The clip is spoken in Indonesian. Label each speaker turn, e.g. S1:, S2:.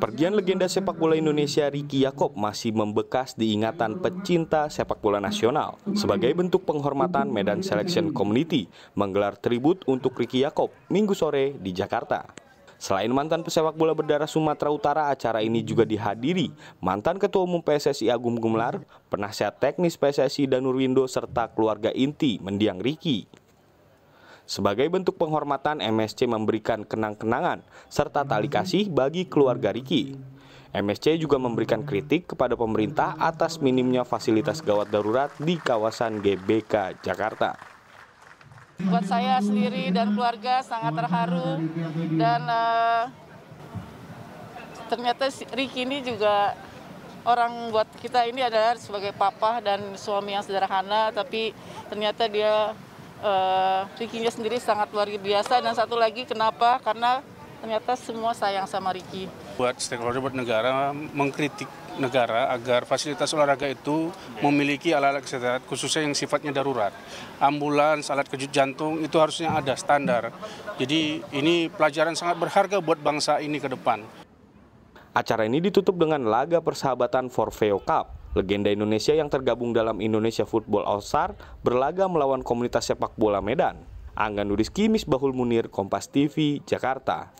S1: Pergian legenda sepak bola Indonesia Ricky Yakob masih membekas di ingatan pecinta sepak bola nasional. Sebagai bentuk penghormatan Medan Selection Community menggelar tribut untuk Ricky Yakob minggu sore di Jakarta. Selain mantan pesepak bola berdarah Sumatera Utara, acara ini juga dihadiri mantan Ketua Umum PSSI Agung Gumelar, penasihat teknis PSSI Danur Windo, serta keluarga inti mendiang Ricky. Sebagai bentuk penghormatan, MSC memberikan kenang-kenangan serta tali kasih bagi keluarga Riki. MSC juga memberikan kritik kepada pemerintah atas minimnya fasilitas gawat darurat di kawasan GBK Jakarta.
S2: Buat saya sendiri dan keluarga sangat terharu dan uh, ternyata Riki ini juga orang buat kita ini adalah sebagai papa dan suami yang sederhana tapi ternyata dia uh, Rikinya sendiri sangat luar biasa dan satu lagi kenapa karena ternyata semua sayang sama Riki.
S3: Buat stakeholder buat negara mengkritik negara agar fasilitas olahraga itu memiliki alat-alat kesehatan khususnya yang sifatnya darurat. Ambulans, alat kejut jantung itu harusnya ada standar. Jadi ini pelajaran sangat berharga buat bangsa ini ke depan.
S1: Acara ini ditutup dengan laga persahabatan Forfeo Cup Legenda Indonesia yang tergabung dalam Indonesia Football All-Star berlaga melawan komunitas sepak bola Medan. Angga Nuriski, Misbahul Munir, Kompas TV, Jakarta.